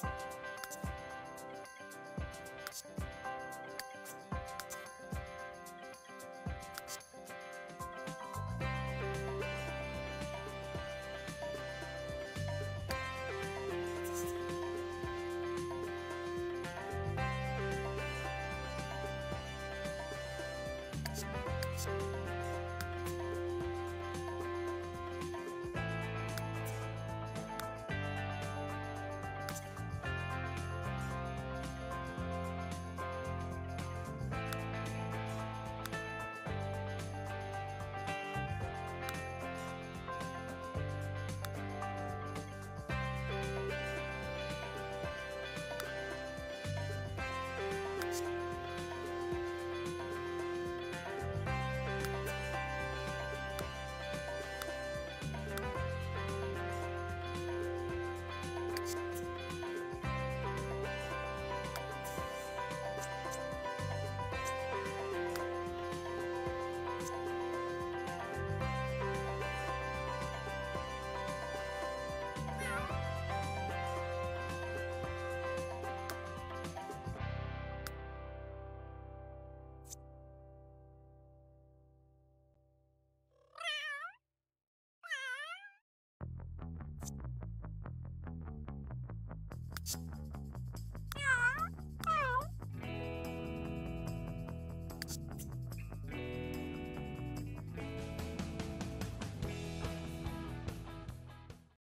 す